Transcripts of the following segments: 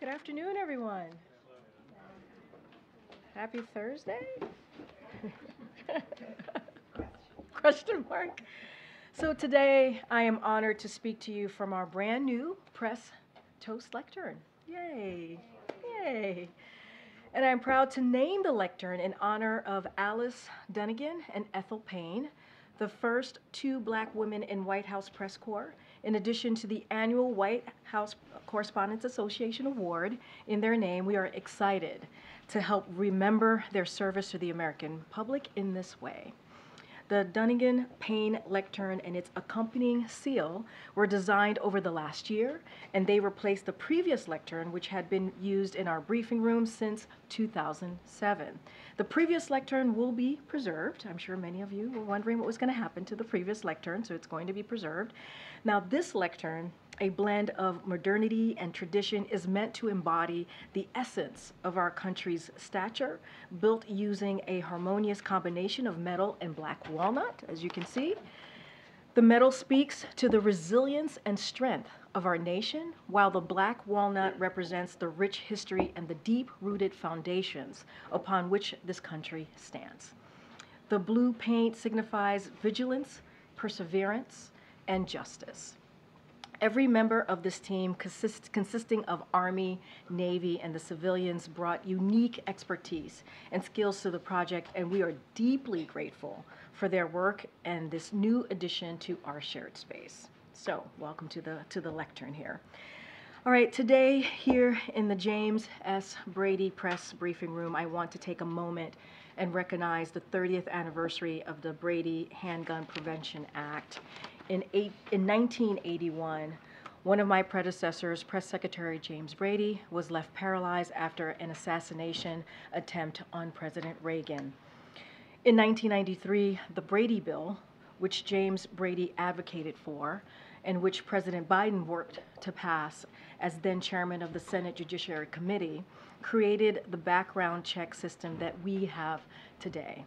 good afternoon, everyone. Happy Thursday? Question mark. So today I am honored to speak to you from our brand new press toast lectern. Yay! Yay! And I'm proud to name the lectern in honor of Alice Dunnigan and Ethel Payne, the first two black women in White House Press Corps, in addition to the annual White House Correspondents Association Award in their name. We are excited to help remember their service to the American public in this way. The Dunnigan Payne lectern and its accompanying seal were designed over the last year, and they replaced the previous lectern, which had been used in our briefing room since 2007. The previous lectern will be preserved. I'm sure many of you were wondering what was going to happen to the previous lectern, so it's going to be preserved. Now, this lectern a blend of modernity and tradition is meant to embody the essence of our country's stature, built using a harmonious combination of metal and black walnut, as you can see. The metal speaks to the resilience and strength of our nation, while the black walnut represents the rich history and the deep-rooted foundations upon which this country stands. The blue paint signifies vigilance, perseverance, and justice. Every member of this team, consist, consisting of Army, Navy, and the civilians, brought unique expertise and skills to the project, and we are deeply grateful for their work and this new addition to our shared space. So, welcome to the, to the lectern here. All right, today here in the James S. Brady Press Briefing Room, I want to take a moment and recognize the 30th anniversary of the Brady Handgun Prevention Act in, eight, in 1981, one of my predecessors, Press Secretary James Brady, was left paralyzed after an assassination attempt on President Reagan. In 1993, the Brady Bill, which James Brady advocated for, and which President Biden worked to pass as then chairman of the Senate Judiciary Committee, created the background check system that we have today.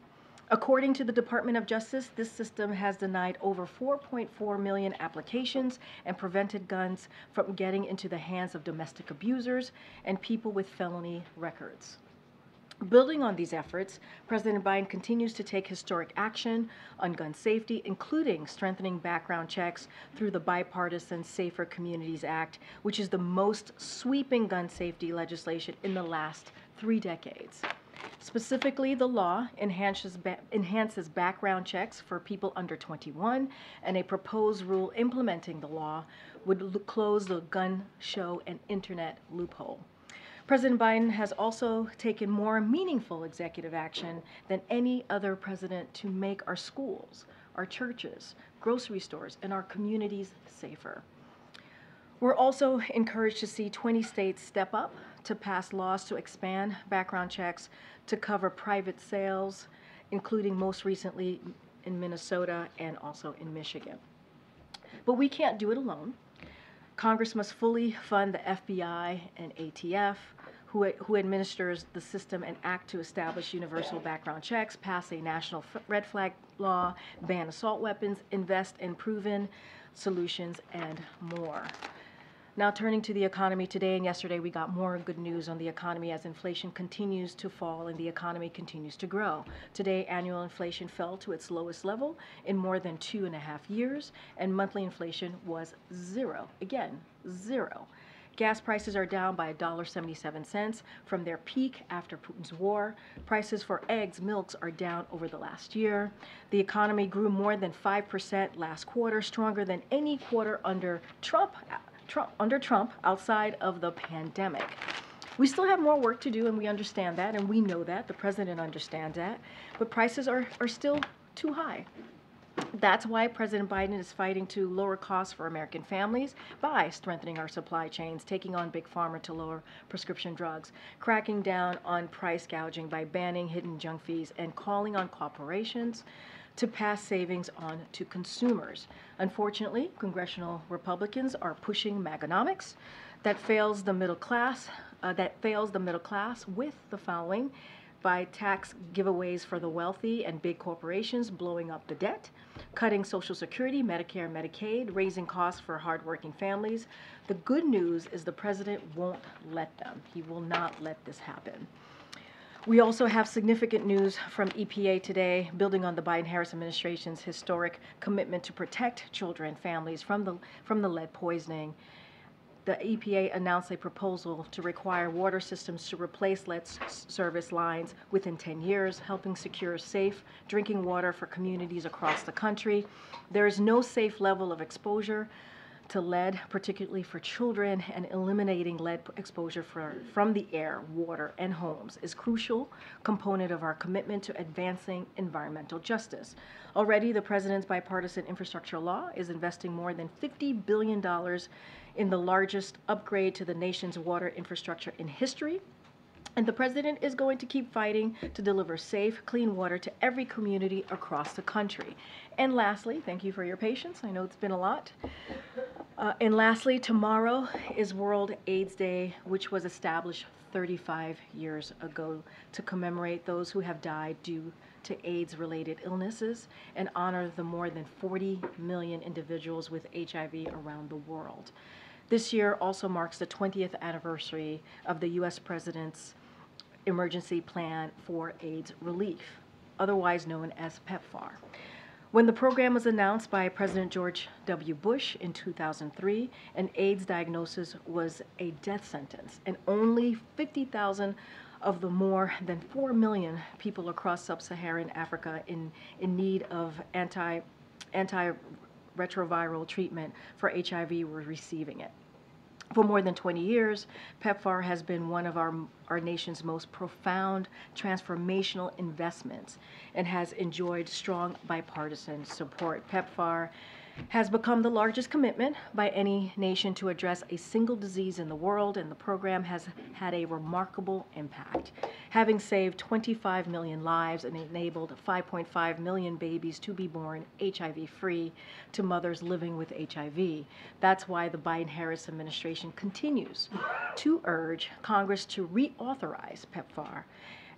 According to the Department of Justice, this system has denied over 4.4 million applications and prevented guns from getting into the hands of domestic abusers and people with felony records. Building on these efforts, President Biden continues to take historic action on gun safety, including strengthening background checks through the bipartisan Safer Communities Act, which is the most sweeping gun safety legislation in the last three decades. Specifically, the law enhances, ba enhances background checks for people under 21, and a proposed rule implementing the law would close the gun show and internet loophole. President Biden has also taken more meaningful executive action than any other president to make our schools, our churches, grocery stores, and our communities safer. We're also encouraged to see 20 states step up to pass laws to expand background checks to cover private sales, including most recently in Minnesota and also in Michigan. But we can't do it alone. Congress must fully fund the FBI and ATF, who, who administers the system and act to establish universal background checks, pass a national red flag law, ban assault weapons, invest in proven solutions, and more. Now turning to the economy today and yesterday, we got more good news on the economy as inflation continues to fall and the economy continues to grow. Today, annual inflation fell to its lowest level in more than two and a half years, and monthly inflation was zero. Again, zero. Gas prices are down by $1.77 from their peak after Putin's war. Prices for eggs, milks are down over the last year. The economy grew more than 5% last quarter, stronger than any quarter under Trump Trump, under Trump outside of the pandemic. We still have more work to do, and we understand that, and we know that. The president understands that. But prices are, are still too high. That's why President Biden is fighting to lower costs for American families by strengthening our supply chains, taking on Big Pharma to lower prescription drugs, cracking down on price gouging by banning hidden junk fees, and calling on corporations to pass savings on to consumers. Unfortunately, congressional Republicans are pushing MAGAnomics that fails the middle class, uh, that fails the middle class with the following by tax giveaways for the wealthy and big corporations blowing up the debt, cutting Social Security, Medicare, Medicaid, raising costs for hardworking families. The good news is the president won't let them. He will not let this happen. We also have significant news from EPA today, building on the Biden-Harris administration's historic commitment to protect children and families from the, from the lead poisoning. The EPA announced a proposal to require water systems to replace lead service lines within 10 years, helping secure safe drinking water for communities across the country. There is no safe level of exposure to lead, particularly for children, and eliminating lead exposure for, from the air, water, and homes is crucial component of our commitment to advancing environmental justice. Already, the president's bipartisan infrastructure law is investing more than $50 billion in the largest upgrade to the nation's water infrastructure in history. And the president is going to keep fighting to deliver safe, clean water to every community across the country. And lastly, thank you for your patience. I know it's been a lot. Uh, and lastly, tomorrow is World AIDS Day, which was established 35 years ago to commemorate those who have died due to AIDS related illnesses and honor the more than 40 million individuals with HIV around the world. This year also marks the 20th anniversary of the U.S. President's Emergency Plan for AIDS Relief, otherwise known as PEPFAR. When the program was announced by President George W. Bush in 2003, an AIDS diagnosis was a death sentence, and only 50,000 of the more than 4 million people across sub-Saharan Africa in, in need of anti, antiretroviral treatment for HIV were receiving it. For more than 20 years, PEPFAR has been one of our, our nation's most profound transformational investments and has enjoyed strong bipartisan support. PEPFAR has become the largest commitment by any nation to address a single disease in the world, and the program has had a remarkable impact, having saved 25 million lives and enabled 5.5 million babies to be born HIV free to mothers living with HIV. That's why the Biden Harris administration continues to urge Congress to reauthorize PEPFAR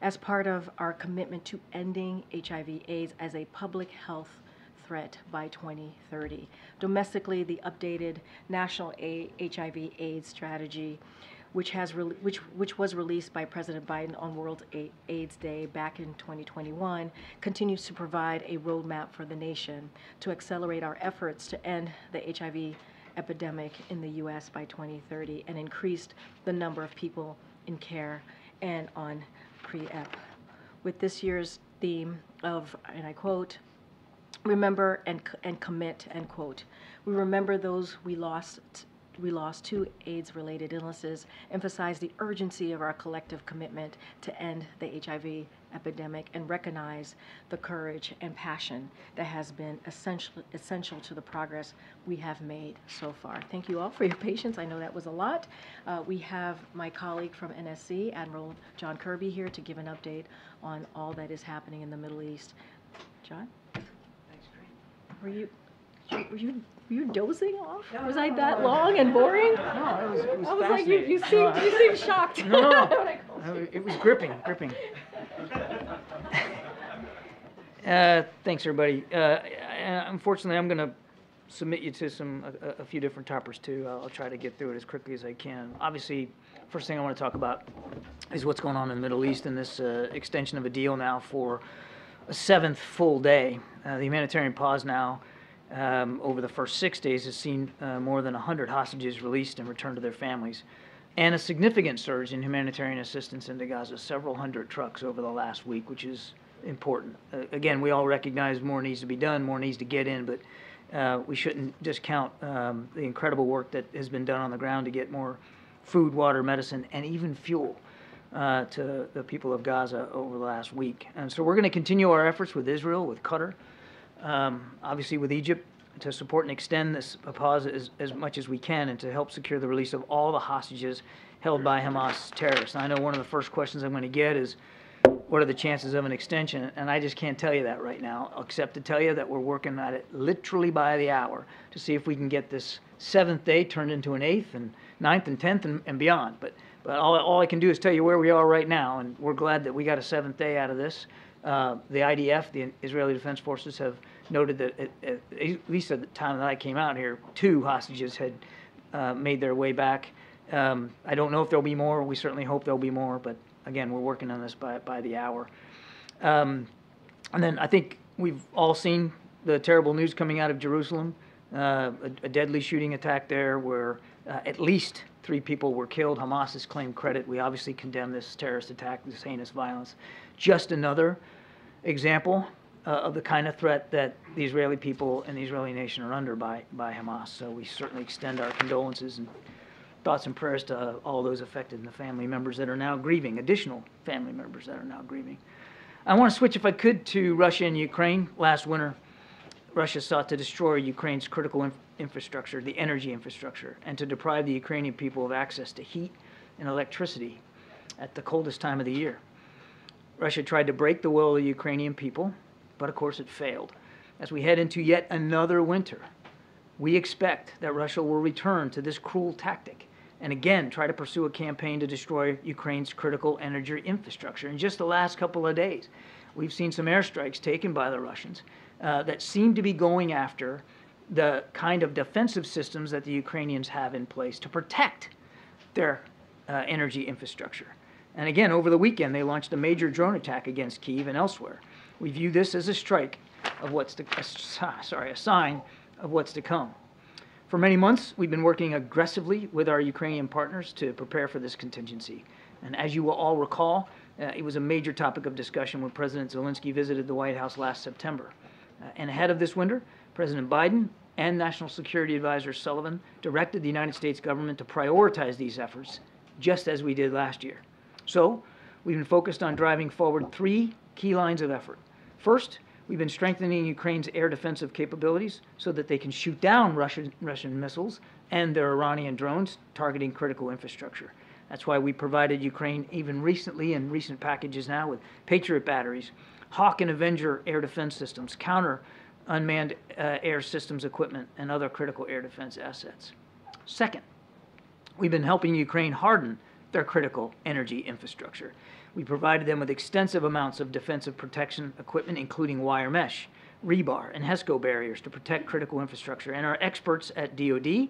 as part of our commitment to ending HIV AIDS as a public health threat by 2030. Domestically, the updated National A- HIV AIDS Strategy, which, has which, which was released by President Biden on World A- AIDS Day back in 2021, continues to provide a roadmap for the nation to accelerate our efforts to end the HIV epidemic in the U.S. by 2030 and increased the number of people in care and on PrEP. With this year's theme of, and I quote, remember and, and commit, end quote. We remember those we lost, we lost to AIDS-related illnesses, emphasize the urgency of our collective commitment to end the HIV epidemic, and recognize the courage and passion that has been essential, essential to the progress we have made so far. Thank you all for your patience. I know that was a lot. Uh, we have my colleague from NSC, Admiral John Kirby, here to give an update on all that is happening in the Middle East. John? Were you, were you, were you dozing off? Was I that long and boring? No, it was, it was I was like, you, you seemed, you seemed shocked. No, no. when I called you. It was gripping, gripping. Uh, thanks, everybody. Uh, uh, unfortunately, I'm going to submit you to some a, a- a few different toppers too. I'll, I'll try to get through it as quickly as I can. Obviously, first thing I want to talk about is what's going on in the Middle East and this uh, extension of a deal now for a seventh full day. Uh, the humanitarian pause now um, over the first six days has seen uh, more than 100 hostages released and returned to their families, and a significant surge in humanitarian assistance into Gaza, several hundred trucks over the last week, which is important. Uh, again, we all recognize more needs to be done, more needs to get in, but uh, we shouldn't discount um, the incredible work that has been done on the ground to get more food, water, medicine, and even fuel uh, to the people of Gaza over the last week. And so we're going to continue our efforts with Israel, with Qatar, um, obviously with Egypt, to support and extend this pause as, as much as we can and to help secure the release of all the hostages held by Hamas terrorists. And I know one of the first questions I'm going to get is, what are the chances of an extension? And I just can't tell you that right now, except to tell you that we're working at it literally by the hour to see if we can get this seventh day turned into an eighth and ninth and tenth and, and beyond. But But all, all I can do is tell you where we are right now, and we're glad that we got a seventh day out of this. Uh, the IDF, the Israeli Defense Forces, have noted that at, at, least at the time that I came out here, two hostages had uh, made their way back. Um, I don't know if there'll be more. We certainly hope there'll be more, but again, we're working on this by, by the hour. Um, and then I think we've all seen the terrible news coming out of Jerusalem, uh, a, a deadly shooting attack there where uh, at least three people were killed. Hamas has claimed credit. We obviously condemn this terrorist attack, this heinous violence. Just another example uh, of the kind of threat that the Israeli people and the Israeli nation are under by, by Hamas. So we certainly extend our condolences and thoughts and prayers to all those affected and the family members that are now grieving, additional family members that are now grieving. I want to switch, if I could, to Russia and Ukraine. Last winter, Russia sought to destroy Ukraine's critical inf- infrastructure, the energy infrastructure, and to deprive the Ukrainian people of access to heat and electricity at the coldest time of the year. Russia tried to break the will of the Ukrainian people, but of course it failed. As we head into yet another winter, we expect that Russia will return to this cruel tactic and again try to pursue a campaign to destroy Ukraine's critical energy infrastructure. In just the last couple of days, we've seen some airstrikes taken by the Russians uh, that seem to be going after the kind of defensive systems that the Ukrainians have in place to protect their uh, energy infrastructure. And again, over the weekend, they launched a major drone attack against Kiev and elsewhere. We view this as a strike of what's to, uh, sorry, a sign of what's to come. For many months, we've been working aggressively with our Ukrainian partners to prepare for this contingency. And as you will all recall, uh, it was a major topic of discussion when President Zelensky visited the White House last September. Uh, and ahead of this winter, President Biden and National Security Advisor Sullivan directed the United States government to prioritize these efforts, just as we did last year. So, we've been focused on driving forward three key lines of effort. First, we've been strengthening Ukraine's air defensive capabilities so that they can shoot down Russian, Russian missiles and their Iranian drones targeting critical infrastructure. That's why we provided Ukraine, even recently in recent packages now, with Patriot batteries, Hawk and Avenger air defense systems, counter unmanned uh, air systems equipment, and other critical air defense assets. Second, we've been helping Ukraine harden their critical energy infrastructure. We provided them with extensive amounts of defensive protection equipment, including wire mesh, rebar, and HESCO barriers to protect critical infrastructure. And our experts at DoD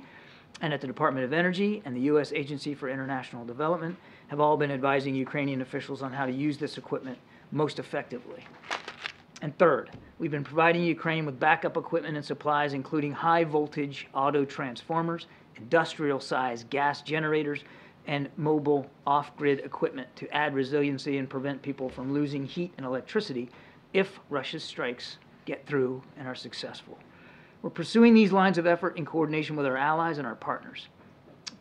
and at the Department of Energy and the U.S. Agency for International Development have all been advising Ukrainian officials on how to use this equipment most effectively. And third, we've been providing Ukraine with backup equipment and supplies, including high voltage auto transformers, industrial sized gas generators, and mobile off grid equipment to add resiliency and prevent people from losing heat and electricity if Russia's strikes get through and are successful. We're pursuing these lines of effort in coordination with our allies and our partners.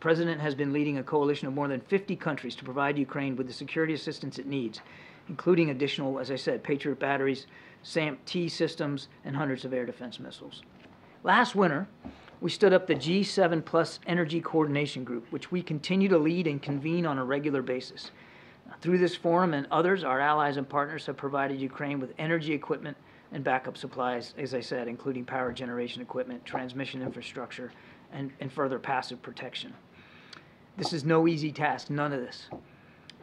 The President has been leading a coalition of more than 50 countries to provide Ukraine with the security assistance it needs, including additional, as I said, Patriot batteries, SAMP-T systems, and hundreds of air defense missiles. Last winter, we stood up the G7 Plus Energy Coordination Group, which we continue to lead and convene on a regular basis. Through this forum and others, our allies and partners have provided Ukraine with energy equipment and backup supplies, as I said, including power generation equipment, transmission infrastructure, and, and further passive protection. This is no easy task, none of this.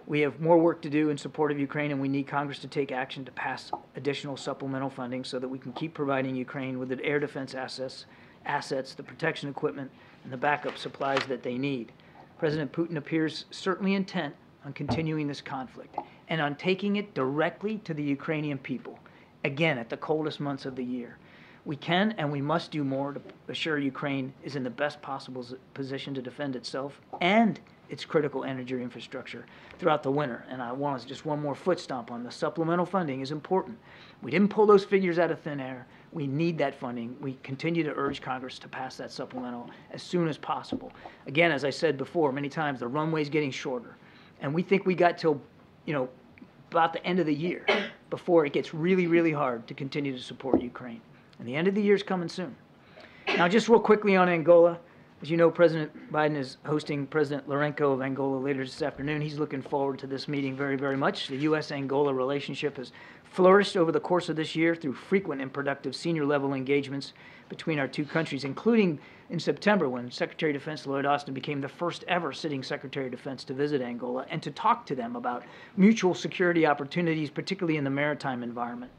We have more work to do in support of Ukraine, and we need Congress to take action to pass additional supplemental funding so that we can keep providing Ukraine with the air defense assets assets, the protection equipment, and the backup supplies that they need. President Putin appears certainly intent on continuing this conflict and on taking it directly to the Ukrainian people, again at the coldest months of the year. We can and we must do more to assure Ukraine is in the best possible position to defend itself and its critical energy infrastructure throughout the winter. And I want just one more foot stomp on the supplemental funding is important. We didn't pull those figures out of thin air. We need that funding. We continue to urge Congress to pass that supplemental as soon as possible. Again, as I said before many times, the runway is getting shorter. And we think we got till, you know, about the end of the year before it gets really, really hard to continue to support Ukraine. And the end of the year is coming soon. Now, just real quickly on Angola, As you know, President Biden is hosting President Lourenco of Angola later this afternoon. He's looking forward to this meeting very, very much. The U.S.-Angola relationship has flourished over the course of this year through frequent and productive senior-level engagements between our two countries, including in September when Secretary of Defense Lloyd Austin became the first ever sitting Secretary of Defense to visit Angola and to talk to them about mutual security opportunities, particularly in the maritime environment.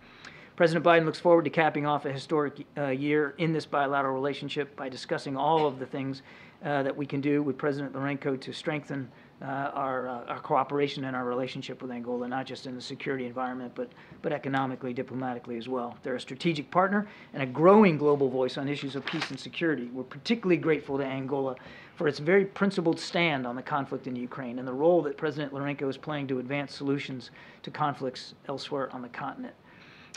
President Biden looks forward to capping off a historic uh, year in this bilateral relationship by discussing all of the things uh, that we can do with President Lourenco to strengthen uh, our, uh, our cooperation and our relationship with Angola, not just in the security environment, but, but economically, diplomatically as well. They're a strategic partner and a growing global voice on issues of peace and security. We're particularly grateful to Angola for its very principled stand on the conflict in Ukraine and the role that President Lourenco is playing to advance solutions to conflicts elsewhere on the continent.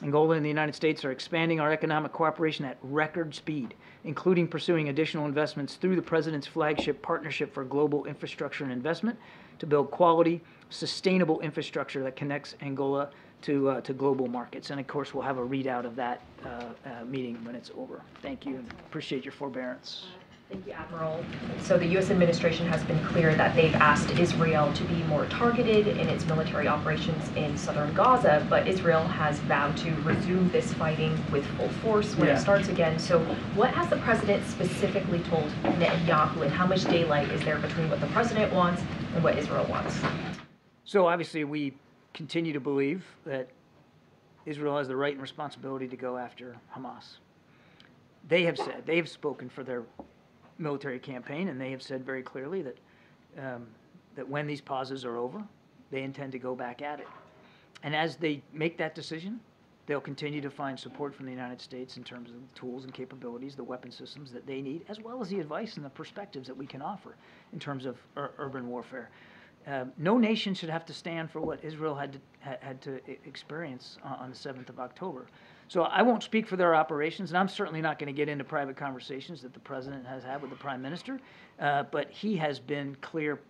Angola and the United States are expanding our economic cooperation at record speed, including pursuing additional investments through the President's flagship Partnership for Global Infrastructure and Investment to build quality, sustainable infrastructure that connects Angola to, uh, to global markets. And of course, we'll have a readout of that uh, uh, meeting when it's over. Thank you and appreciate your forbearance. Thank you, Admiral. So the U.S. administration has been clear that they've asked Israel to be more targeted in its military operations in southern Gaza, but Israel has vowed to resume this fighting with full force when Yeah. it starts again. So what has the president specifically told Netanyahu, and how much daylight is there between what the president wants and what Israel wants? So obviously, we continue to believe that Israel has the right and responsibility to go after Hamas. They have said, they have spoken for their military campaign, and they have said very clearly that, um, that when these pauses are over, they intend to go back at it. And as they make that decision, they'll continue to find support from the United States in terms of the tools and capabilities, the weapon systems that they need, as well as the advice and the perspectives that we can offer in terms of ur- urban warfare. Uh, no nation should have to stand for what Israel had to, had, to experience on, on the 7th of October. So I won't speak for their operations, and I'm certainly not going to get into private conversations that the president has had with the prime minister. Uh, but he has been clear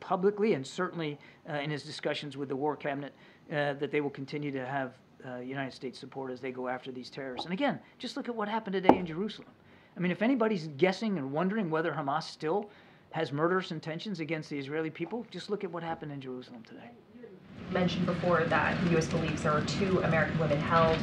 publicly and certainly uh, in his discussions with the war cabinet uh, that they will continue to have uh, United States support as they go after these terrorists. And again, just look at what happened today in Jerusalem. I mean, if anybody's guessing and wondering whether Hamas still has murderous intentions against the Israeli people, just look at what happened in Jerusalem today. mentioned before that the U.S. believes there are two American women held.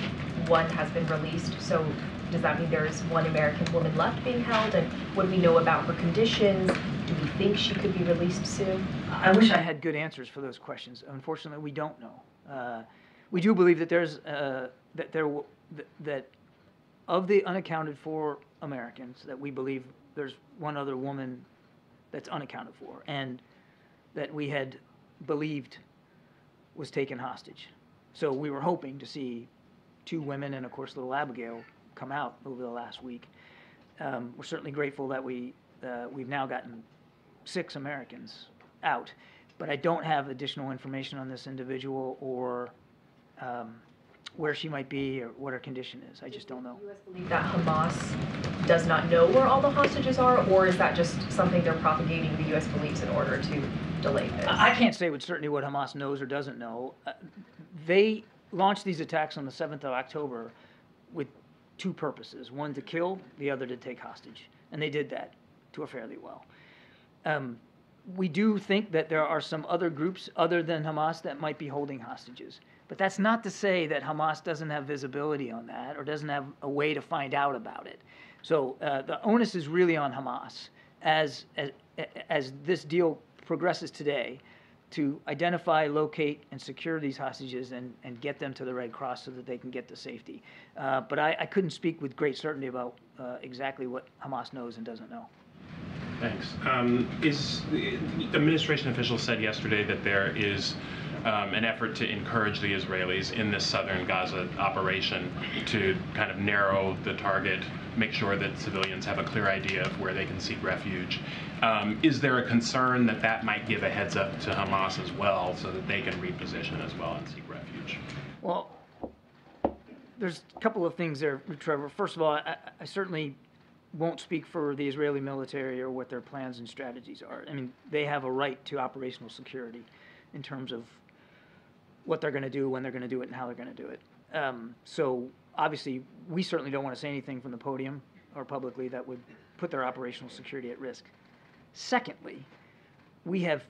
One has been released. So does that mean there is one American woman left being held? And what do we know about her conditions? Do we think she could be released soon? I wish I had good answers for those questions. Unfortunately, we don't know. Uh, we do believe that there's uh, that there that of the unaccounted for Americans that we believe there's one other woman that's unaccounted for and that we had believed was taken hostage. So we were hoping to see two women and of course little Abigail come out over the last week. Um, we're certainly grateful that we uh, we've now gotten six Americans out, but I don't have additional information on this individual or um, where she might be or what her condition is. I just don't know. Do U.S. believe that Hamas does not know where all the hostages are, or is that just something they're propagating the U.S. believes in order to delay this? I I can't say with certainty what Hamas knows or doesn't know. Uh, They launched these attacks on the 7th of October with two purposes one to kill, the other to take hostage. And they did that to a fairly well. Um, we do think that there are some other groups other than Hamas that might be holding hostages. But that's not to say that Hamas doesn't have visibility on that or doesn't have a way to find out about it. So uh, the onus is really on Hamas as, as, as this deal progresses today to identify, locate, and secure these hostages and, and get them to the Red Cross so that they can get to safety. Uh, but I, I couldn't speak with great certainty about uh, exactly what Hamas knows and doesn't know. Thanks. Um, Is, the administration officials said yesterday that there is um, an effort to encourage the Israelis in this southern Gaza operation to kind of narrow the target, make sure that civilians have a clear idea of where they can seek refuge. Um, Is there a concern that that might give a heads up to Hamas as well, so that they can reposition as well and seek refuge? Well, there's a couple of things there, Trevor. First of all, I, I certainly won't speak for the Israeli military or what their plans and strategies are. I mean, they have a right to operational security in terms of what they're going to do, when they're going to do it, and how they're going to do it. Um, so obviously, we certainly don't want to say anything from the podium or publicly that would put their operational security at risk. Secondly, we have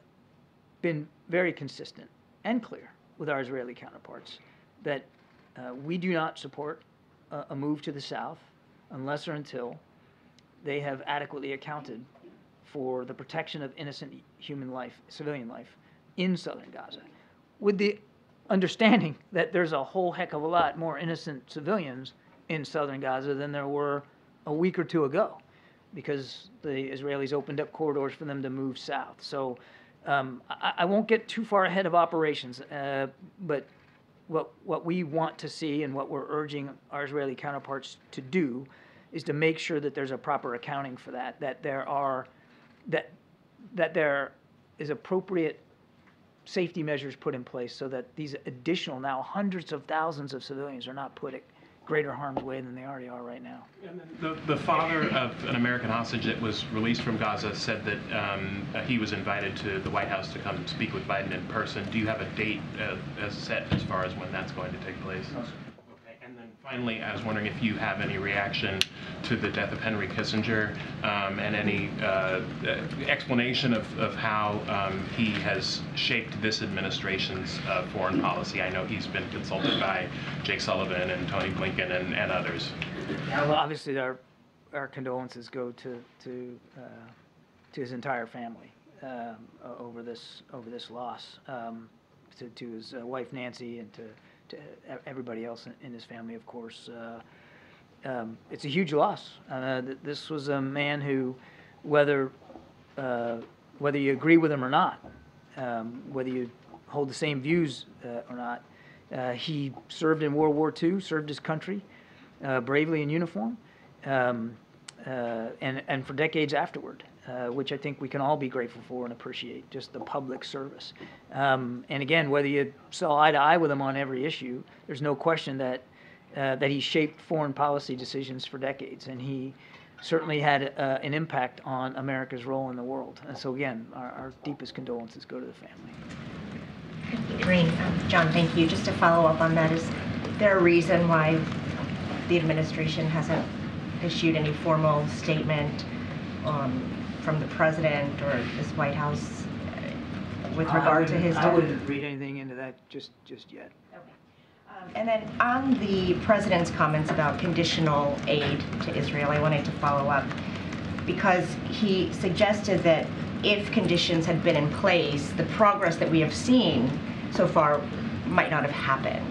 been very consistent and clear with our Israeli counterparts that uh, we do not support a, a move to the south unless or until they have adequately accounted for the protection of innocent human life, civilian life, in southern Gaza, with the understanding that there's a whole heck of a lot more innocent civilians in southern Gaza than there were a week or two ago, because the Israelis opened up corridors for them to move south. So um, I, I won't get too far ahead of operations, uh, but what what we want to see and what we're urging our Israeli counterparts to do is to make sure that there's a proper accounting for that, that there are that that there is appropriate safety measures put in place so that these additional now hundreds of thousands of civilians are not put at greater harm's way than they already are right now. The, the father of an American hostage that was released from Gaza said that um, uh, he was invited to the White House to come speak with Biden in person. Do you have a date uh, set as far as when that's going to take place? Finally, I was wondering if you have any reaction to the death of Henry Kissinger um, and any uh, uh, explanation of, of how um, he has shaped this administration's uh, foreign policy. I know he's been consulted by Jake Sullivan and Tony Blinken and, and others. Yeah, well, obviously, our our condolences go to to uh, to his entire family um, over this over this loss, um, to to his uh, wife Nancy and to to everybody else in, in his family, of course. Uh, um, it's a huge loss. Uh, th- this was a man who, whether uh, whether you agree with him or not, um, whether you hold the same views or not, he served in World War II, served his country bravely in uniform, um, and and for decades afterward, uh, which I think we can all be grateful for and appreciate. Just the public service, um, and again, whether you saw eye to eye with him on every issue, there's no question that uh, that he shaped foreign policy decisions for decades, and he certainly had uh, an impact on America's role in the world. And so again, our, our deepest condolences go to the family. Green, um, John, thank you. Just to follow up on that, is there a reason why the administration hasn't issued any formal statement um, from the president or this White House uh, with regard to his? I wouldn't read anything into that just just yet. Um, And then on the president's comments about conditional aid to Israel, I wanted to follow up because he suggested that if conditions had been in place, the progress that we have seen so far might not have happened.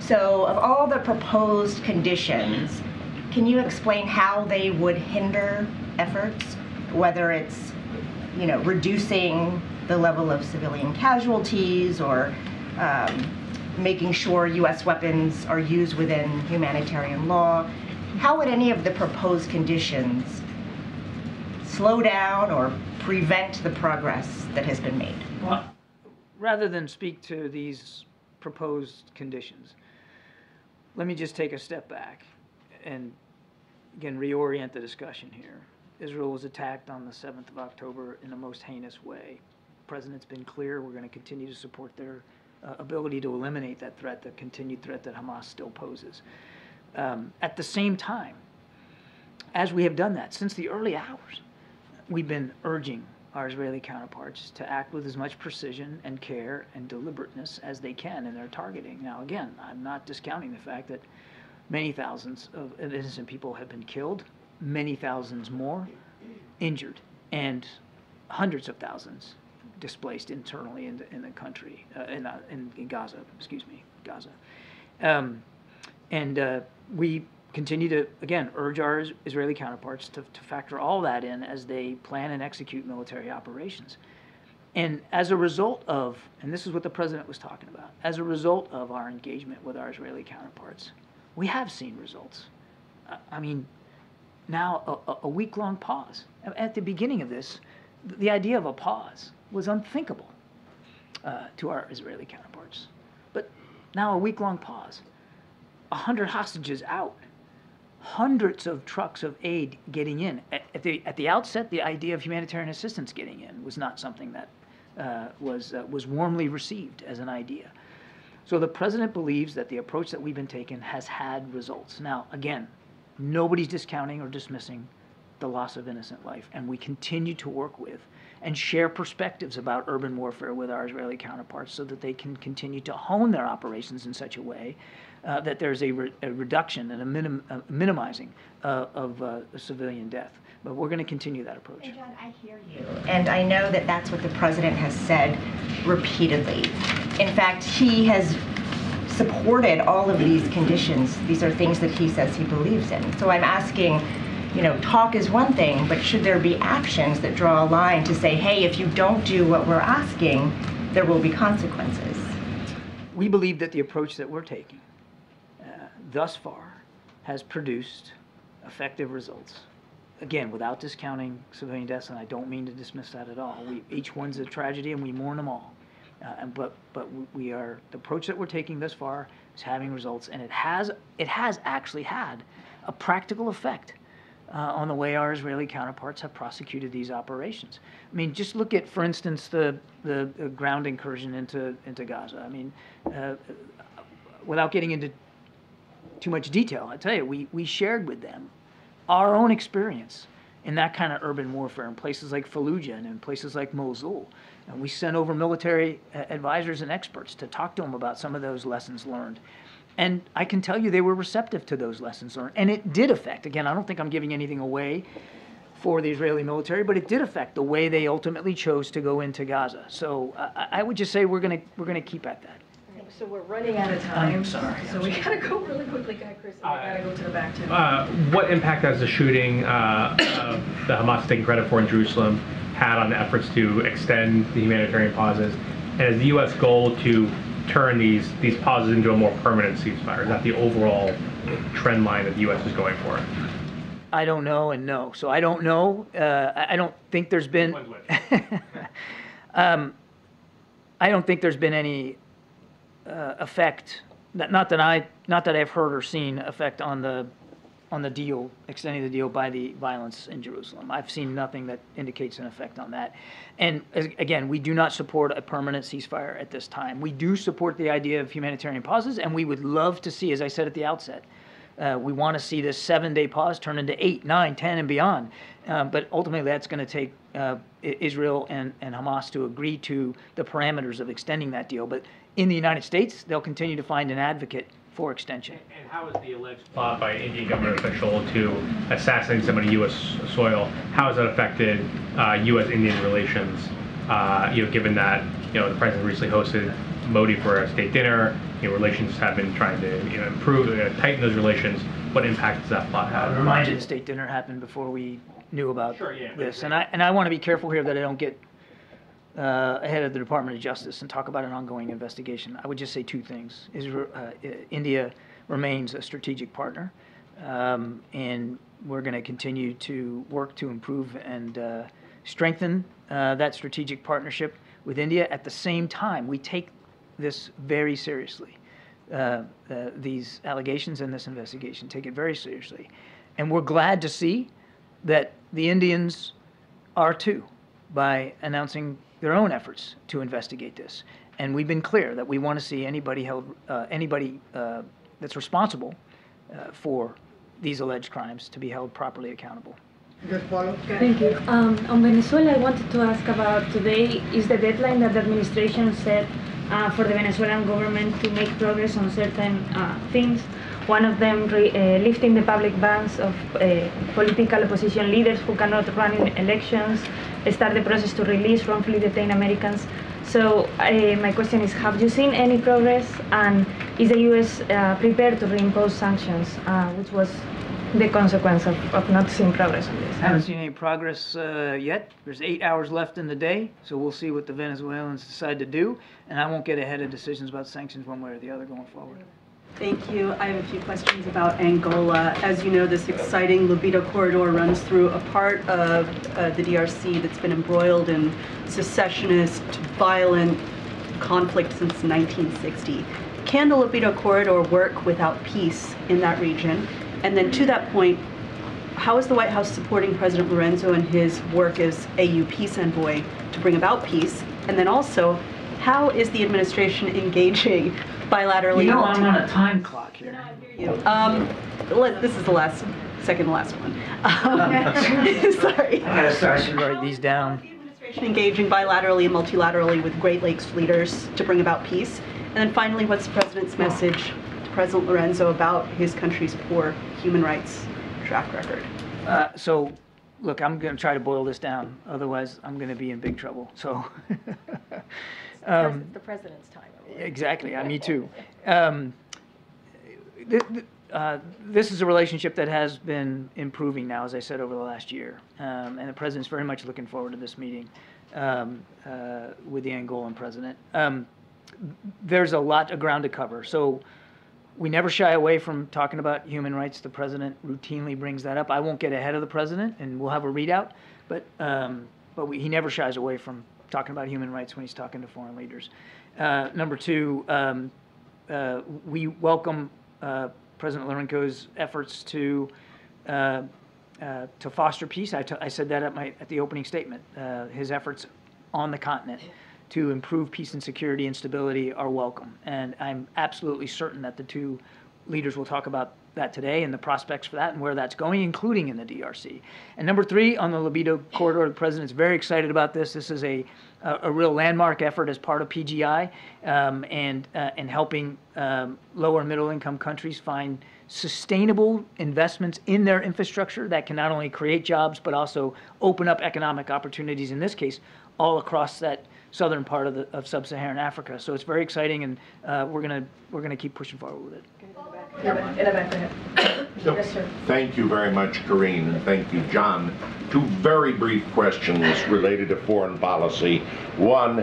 So, of all the proposed conditions, can you explain how they would hinder efforts, whether it's you know, reducing the level of civilian casualties or um, making sure U.S. weapons are used within humanitarian law. How would any of the proposed conditions slow down or prevent the progress that has been made? Well, rather than speak to these proposed conditions, let me just take a step back and again reorient the discussion here. Israel was attacked on the 7th of October in the most heinous way. The president's been clear we're going to continue to support their uh, ability to eliminate that threat, the continued threat that Hamas still poses. Um, at the same time, as we have done that since the early hours, we've been urging our Israeli counterparts to act with as much precision and care and deliberateness as they can in their targeting. Now, again, I'm not discounting the fact that many thousands of innocent people have been killed, many thousands more injured, and hundreds of thousands displaced internally in the, in the country, uh, in, uh, in, in Gaza, excuse me, Gaza. Um, and uh, we continue to, again, urge our Israeli counterparts to, to factor all that in as they plan and execute military operations. And as a result of, and this is what the president was talking about, as a result of our engagement with our Israeli counterparts, we have seen results. I- I mean, now a, a- week long pause. At the beginning of this, the idea of a pause was unthinkable uh, to our Israeli counterparts. But now a week long pause, 100 hostages out, hundreds of trucks of aid getting in. At, at, the, at the outset, the idea of humanitarian assistance getting in was not something that uh, was, uh, was warmly received as an idea. So the president believes that the approach that we've been taking has had results. Now, again, nobody's discounting or dismissing the loss of innocent life. And we continue to work with and share perspectives about urban warfare with our Israeli counterparts so that they can continue to hone their operations in such a way uh, that there's a, re- a reduction and a, minim- a minimizing uh, of uh, civilian death. But we're going to continue that approach. And John, I hear you. And I know that that's what the president has said repeatedly. In fact, he has supported all of these conditions. These are things that he says he believes in. So I'm asking, you know, talk is one thing, but should there be actions that draw a line to say, hey, if you don't do what we're asking, there will be consequences? We believe that the approach that we're taking uh, thus far has produced effective results. Again, without discounting civilian deaths, and I don't mean to dismiss that at all. We, each one's a tragedy, and we mourn them all. Uh, but but we are the approach that we're taking thus far is having results, and it has it has actually had a practical effect uh, on the way our Israeli counterparts have prosecuted these operations. I mean, just look at, for instance, the the, the ground incursion into into Gaza. I mean, uh, without getting into too much detail, I tell you, we we shared with them our own experience in that kind of urban warfare in places like Fallujah and in places like Mosul. And we sent over military uh, advisors and experts to talk to them about some of those lessons learned. And I can tell you they were receptive to those lessons learned. And it did affect, again, I don't think I'm giving anything away for the Israeli military, but it did affect the way they ultimately chose to go into Gaza. So I, I would just say we're going to we're going to keep at that. So we're running out of time. I'm sorry, So I'm we gotta go really quickly, guy Chris, and we gotta go to the back too. Uh, what impact has the shooting uh, of the Hamas taking credit for in Jerusalem had on the efforts to extend the humanitarian pauses? And is the U.S. goal to turn these these pauses into a more permanent ceasefire? Is that the overall trend line that the U.S. is going for? I don't know and no. So I don't know. Uh, I I don't think there's been. Um, I don't think there's been any uh, effect. Not, not that I, not that I've heard or seen effect on the, on the deal, extending the deal by the violence in Jerusalem. I've seen nothing that indicates an effect on that. And as, again, we do not support a permanent ceasefire at this time. We do support the idea of humanitarian pauses, and we would love to see, as I said at the outset, uh, we want to see this seven day pause turn into eight, nine, ten, and beyond. Um, but ultimately, that's going to take uh, Israel and, and Hamas to agree to the parameters of extending that deal. But in the United States, they'll continue to find an advocate for extension. And how is the alleged plot by an Indian government official to assassinate somebody on U.S. soil? How has that affected uh, U.S.-Indian relations? Uh, you know, given that you know the president recently hosted Modi for a state dinner, you know, relations have been trying to you know improve, uh, tighten those relations. What impact does that plot have? remind you, the state dinner happened before we knew about Sure, yeah, this, and I and I want to be careful here that I don't get uh, ahead of the Department of Justice and talk about an ongoing investigation. I would just say two things: Israel, uh, India remains a strategic partner, um, and we're going to continue to work to improve and uh, strengthen uh, that strategic partnership with India. At the same time, we take this very seriously. Uh, uh, these allegations and this investigation take it very seriously, and we're glad to see that the Indians are too by announcing their own efforts to investigate this. And we've been clear that we want to see anybody held, uh, anybody uh, that's responsible uh, for these alleged crimes to be held properly accountable. Thank you. Um, on Venezuela, I wanted to ask about today is the deadline that the administration set uh, for the Venezuelan government to make progress on certain uh, things. One of them, re, uh, lifting the public bans of uh, political opposition leaders who cannot run in elections, start the process to release wrongfully detained Americans. So uh, my question is, have you seen any progress, and is the U.S. Uh, prepared to reimpose sanctions, uh, which was the consequence of, of not seeing progress on this? I Haven't seen any progress uh, yet. There's eight hours left in the day, so we'll see what the Venezuelans decide to do. And I won't get ahead of decisions about sanctions one way or the other going forward. Thank you. I have a few questions about Angola. As you know, this exciting Lobito corridor runs through a part of uh, the DRC that's been embroiled in secessionist, violent conflict since 1960. Can the Lobito corridor work without peace in that region? And then to that point, how is the White House supporting President Lourenço in his work as AU peace envoy to bring about peace? And then also, how is the administration engaging bilaterally? You know, I'm on a time clock here. Um, let, this is the last, second to last one. Um, Sorry. I gotta should write these down. The administration engaging bilaterally and multilaterally with Great Lakes leaders to bring about peace? And then finally, what's the president's message to President Lourenço about his country's poor human rights track record? Uh, so, look, I'm going to try to boil this down. Otherwise, I'm going to be in big trouble. So, um, the president's time. Exactly. I, me too. Um, th- th- uh, this is a relationship that has been improving now, as I said, over the last year. Um, and the president's very much looking forward to this meeting um, uh, with the Angolan president. Um, there's a lot of ground to cover. So, we never shy away from talking about human rights. The president routinely brings that up. I won't get ahead of the president, and we'll have a readout. But um, but we, he never shies away from talking about human rights when he's talking to foreign leaders. Uh, number two, um, uh, we welcome uh, President Lourenço's efforts to uh, uh, to foster peace. I, I said that at my at the opening statement. Uh, his efforts on the continent to improve peace and security and stability are welcome. And I'm absolutely certain that the two leaders will talk about that today and the prospects for that and where that's going, including in the DRC. And number three, on the Lobito corridor, the president's very excited about this. This is a a, a real landmark effort as part of PGI um, and uh, and helping um, lower and middle income countries find sustainable investments in their infrastructure that can not only create jobs but also open up economic opportunities. In this case, all across that southern part of, the, of sub-Saharan Africa. So it's very exciting, and uh, we're gonna we're gonna keep pushing forward with it. In the back there. Yes, sir. Thank you very much, Karine, and thank you, John. Two very brief questions related to foreign policy. One,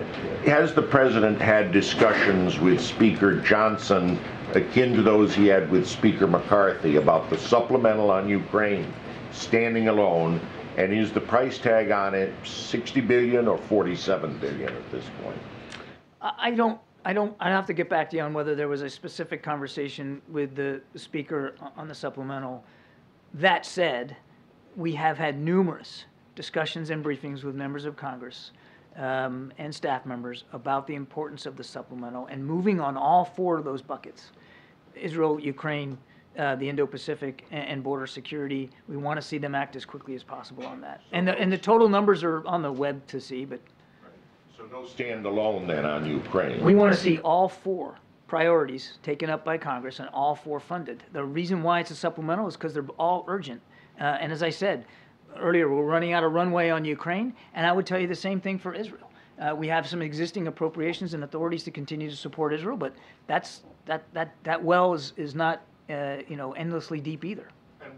has the president had discussions with Speaker Johnson akin to those he had with Speaker McCarthy about the supplemental on Ukraine standing alone? And is the price tag on it 60 billion or 47 billion at this point? I I don't. I don't. I'd have to get back to you on whether there was a specific conversation with the speaker on the supplemental. That said, we have had numerous discussions and briefings with members of Congress um, and staff members about the importance of the supplemental and moving on all four of those buckets: Israel, Ukraine, uh, the Indo-Pacific, and, and border security. We want to see them act as quickly as possible on that. And the and the total numbers are on the web to see, but So no standalone then on Ukraine? we want to see all four priorities taken up by Congress and all four funded. The reason why it's a supplemental is because they're all urgent. Uh, and as I said earlier, we're running out of runway on Ukraine, and I would tell you the same thing for Israel. Uh, we have some existing appropriations and authorities to continue to support Israel, but that's that that that well is is not uh, you know endlessly deep either.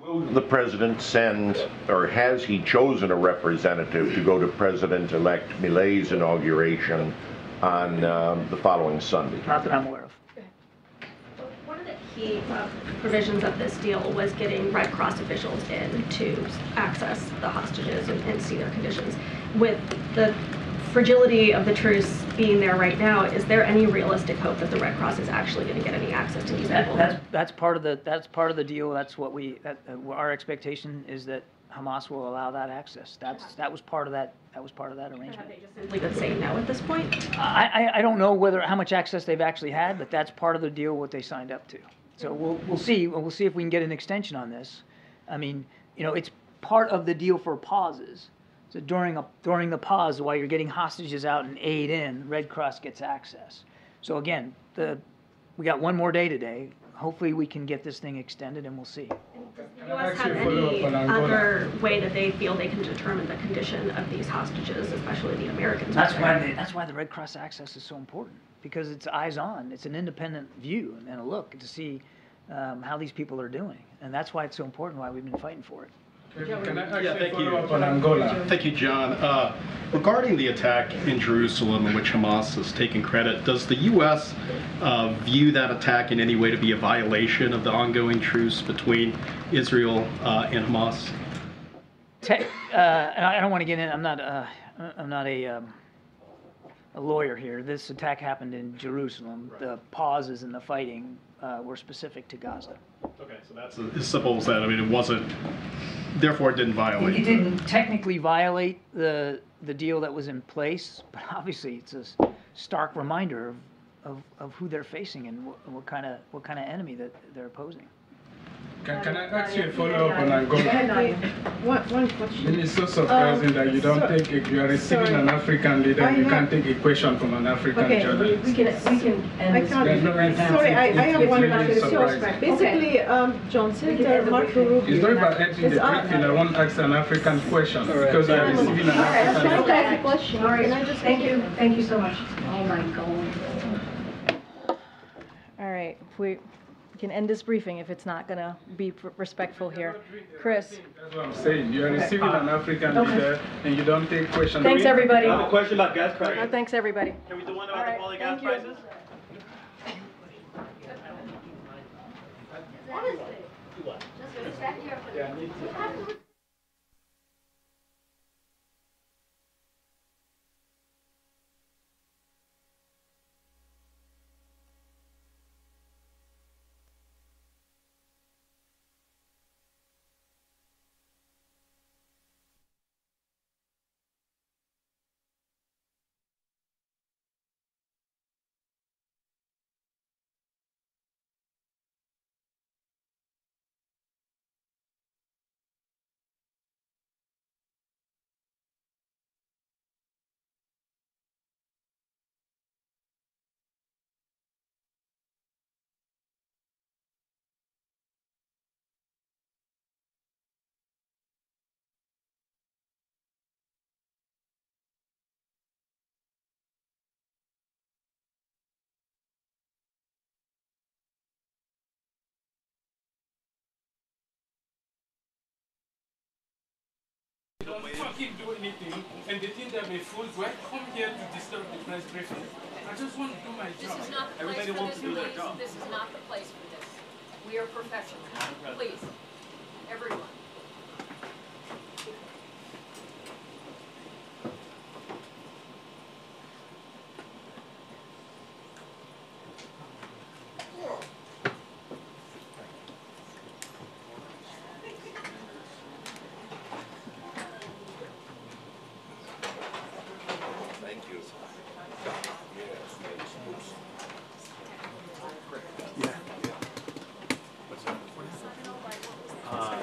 Will the president send, or has he chosen a representative to go to President-elect Milei's inauguration on um, the following Sunday? Not that I'm aware of. One of the key uh, provisions of this deal was getting Red Cross officials in to access the hostages and, and see their conditions. With the fragility of the truce being there right now, is there any realistic hope that the Red Cross is actually going to get any access to these That, people? that's that's part of the that's part of the deal. That's what we that, uh, our expectation is that Hamas will allow that access. That's that was part of that that was part of that Have arrangement. they just simply been saying no at this point? I, I, I don't know whether how much access they've actually had, but that's part of the deal what they signed up to. So we'll we'll see we'll see if we can get an extension on this. I mean, you know, it's part of the deal for pauses. So during a during the pause, while you're getting hostages out and aid in, Red Cross gets access. So again, the we got one more day today. Hopefully, we can get this thing extended, and we'll see. Does the U.S. have any other way that they feel they can determine the condition of these hostages, especially the Americans? That's why there? the, that's why the Red Cross access is so important because it's eyes on. It's an independent view and a look to see um, how these people are doing, and that's why it's so important. Why we've been fighting for it. Can I actually follow up on Angola? Thank you, John. Uh, Regarding the attack in Jerusalem in which Hamas has taken credit, does the U.S. uh, view that attack in any way to be a violation of the ongoing truce between Israel uh, and Hamas? Te- uh, and I I don't want to get in. I'm not. Uh, I'm not a. Um, a lawyer here. This attack happened in Jerusalem. The pauses in the fighting uh, were specific to Gaza. Okay, so that's as simple as that. I mean, it wasn't, therefore it didn't violate. It didn't technically violate the the deal that was in place, but obviously it's a stark reminder of, of, of who they're facing and what, what kind of what kind of enemy that they're opposing. Can, can I ask you a follow-up on Angola? One, one question. It is so surprising that you don't so- take, if you are receiving sorry. an African leader, I you can't take a question from an African Okay, journalist. we can, we can end I this. can't- There's no end time. Sorry, I, I have one really question. Basically, um, John Center, Marco Rubio. It's not about ending is the briefing, I want to ask an African question, because you are receiving an African Can leader. ask question? All right, Can I just- thank you, thank you so much. Oh my God. All right, we we can end this briefing if it's not gonna be respectful here. Chris? That's what I'm saying, you are Okay. receiving an African Okay. leader, and you don't take questions. Thanks, everybody. I have a question about gas prices. Uh, Thanks, everybody. Can we do one about the quality gas prices? Don't fucking do anything, and they think they're fools. Why come here to disturb the press briefing? I just want to do my This job. is not the place for this, please. This is not the place for this. We are professionals. Please, everyone. Thank you. Uh,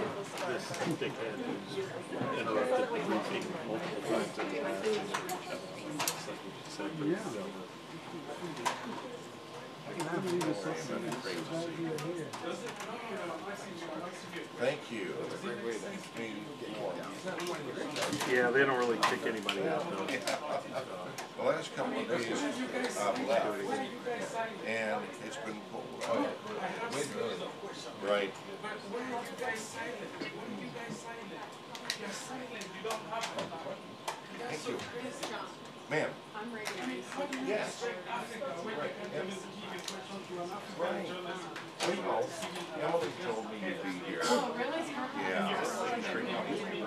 this dickhead who's interrupted the briefing multiple times and Thank you. Yeah, they don't really kick anybody out though. The last couple of days, I've left, and it's been cold. Right. Thank you. Ma'am. Yes. Right, yes. Right. Well, you know, Emily told me you'd be here. Oh, really? Yeah. like, sure, you know, really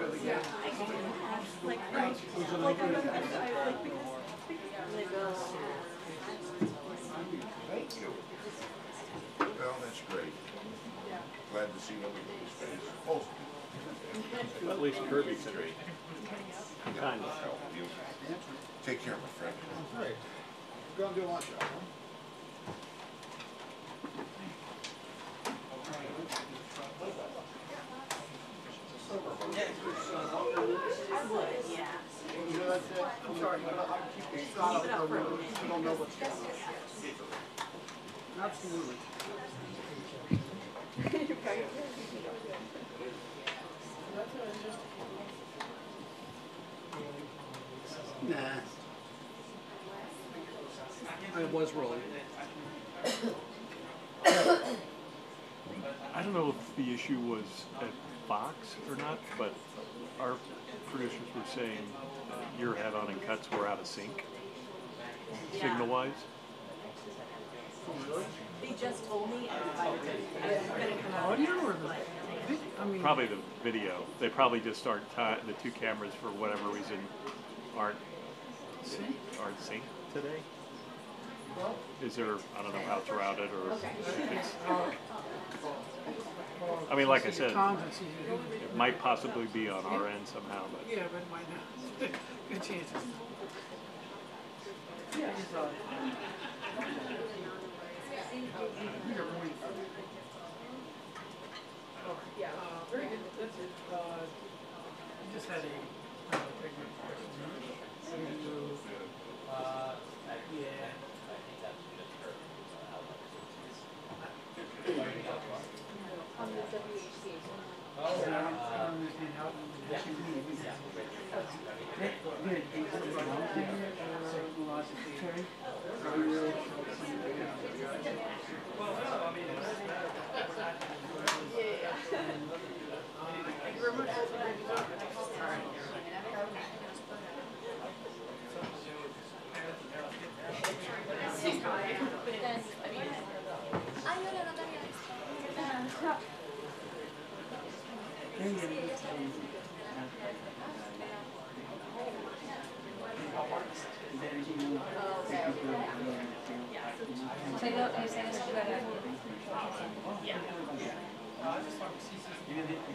good. Thank you. Well, that's great. Glad to see everybody's face. Oh, At least Kirby's straight. Kind of. Take care, my friend. All right, go and do a lunch. Absolutely. Nah. I was rolling. I don't know if the issue was at Fox or not, but our producers were saying that your head-on and cuts were out of sync, signal-wise. They just told me I was gonna come out. Audio or the, I mean. Probably the video. They probably just aren't ti- the two cameras for whatever reason aren't aren't synced today. Is there I don't know how it's routed or if it's. Oh, I mean, like I said, it might possibly be on our end somehow, but Yeah, but why not? Good chances. Yeah, uh, very good, that's it. Uh, we just had a, uh, pregnant person. And, uh, yeah. On the WHCA. I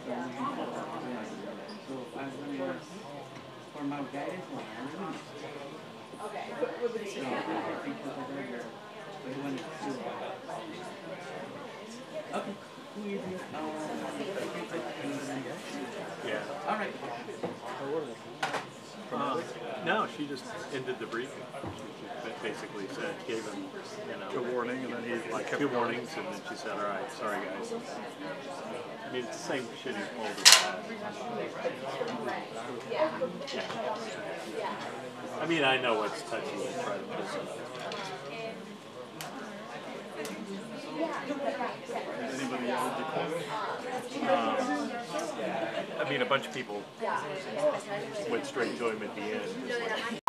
don't understand how, that should. For my guidance, Okay. Okay. Yeah. All right. Uh, no, she just ended the briefing. She basically said, gave him, you know. A warning, and then he, like, kept Two warnings, and then she said, all right, sorry, guys. I mean, it's the same shit pulled in the. I mean, I know it's touchy to try to pull something. Anybody else? Um, I mean, a bunch of people went straight to him at the end.